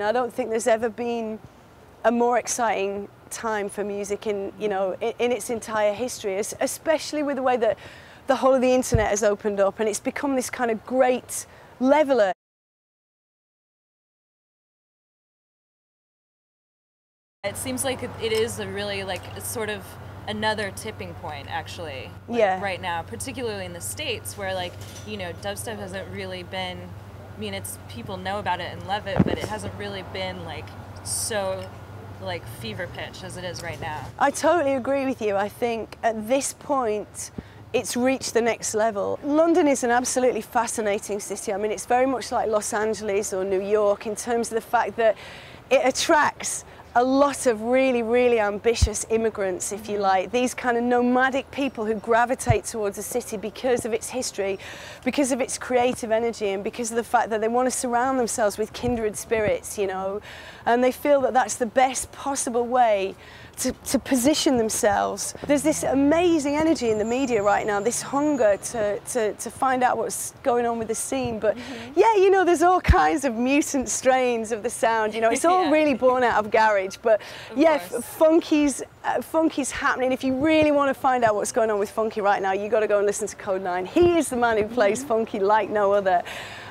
I don't think there's ever been a more exciting time for music in, you know, mm. in, in, its entire history, especially with the way that the whole of the internet has opened up and it's become this kind of great leveler. It seems like it is a really like sort of another tipping point actually like, yeah right now particularly in the states where like you know dubstep hasn't really been I mean, it's people know about it and love it, but it hasn't really been like so like fever pitch as it is right now. I totally agree with you. I think at this point it's reached the next level. London is an absolutely fascinating city. I mean, it's very much like Los Angeles or New York in terms of the fact that it attracts a lot of really, really ambitious immigrants, if you like, these kind of nomadic people who gravitate towards a city because of its history, because of its creative energy, and because of the fact that they want to surround themselves with kindred spirits, you know, and they feel that that's the best possible way to, to position themselves. There's this amazing energy in the media right now, this hunger to, to, to find out what's going on with the scene. But mm -hmm. yeah, you know, there's all kinds of mutant strains of the sound. You know, it's all yeah. really born out of But of yeah, funky's, uh, funky's happening. If you really want to find out what's going on with funky right now, you got to go and listen to Code 9. He is the man who plays mm -hmm. funky like no other.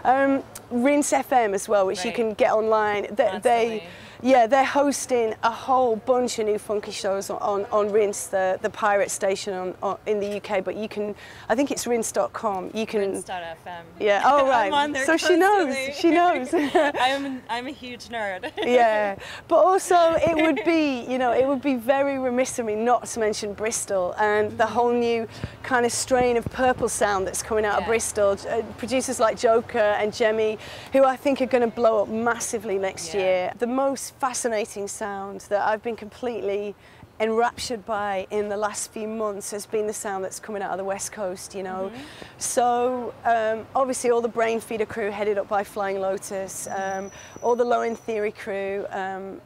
Um, Rinse FM as well, which right. you can get online. They, they yeah, they're hosting a whole bunch of new funky shows on, on Rinse, the, the pirate station on, on, in the UK, but you can, I think it's rinse.com. You can. Rinse.fm. Yeah, oh right. I'm on there so constantly. she knows, she knows. I'm, I'm a huge nerd. yeah, but also it would be, you know, it would be very remiss of me not to mention Bristol and the whole new kind of strain of purple sound that's coming out yeah. of Bristol. Uh, producers like Joker and Gemmy, who I think are going to blow up massively next yeah. year. The most fascinating sound that I've been completely enraptured by in the last few months has been the sound that's coming out of the west coast you know. Mm -hmm. so um, obviously all the Brainfeeder crew headed up by Flying Lotus um, all the low end theory crew um,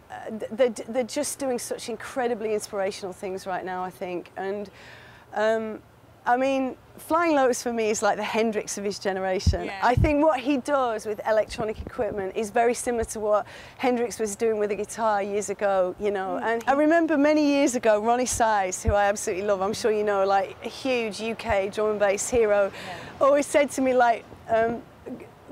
they're, they're just doing such incredibly inspirational things right now I think. And um, I mean, Flying Lotus for me is like the Hendrix of his generation. Yeah. I think what he does with electronic equipment is very similar to what Hendrix was doing with a guitar years ago, you know. Mm. And I remember many years ago, Roni Size, who I absolutely love, I'm sure you know, like a huge UK drum and bass hero, yeah. always said to me like, um,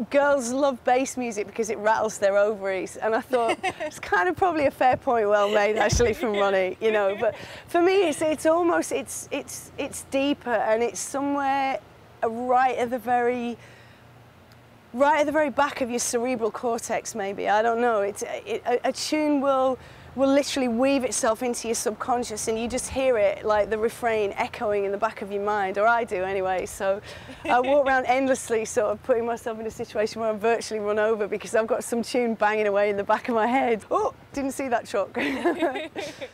girls love bass music because it rattles their ovaries. And I thought it's kind of probably a fair point well made actually from Roni, you know. But for me it's it's almost it's it's it's deeper and it's somewhere right at the very right at the very back of your cerebral cortex maybe. I don't know. It's it, a, a tune will will literally weave itself into your subconscious and you just hear it like the refrain echoing in the back of your mind, or I do anyway. So I walk around endlessly sort of putting myself in a situation where I'm virtually run over because I've got some tune banging away in the back of my head. Oh, didn't see that truck.